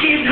She's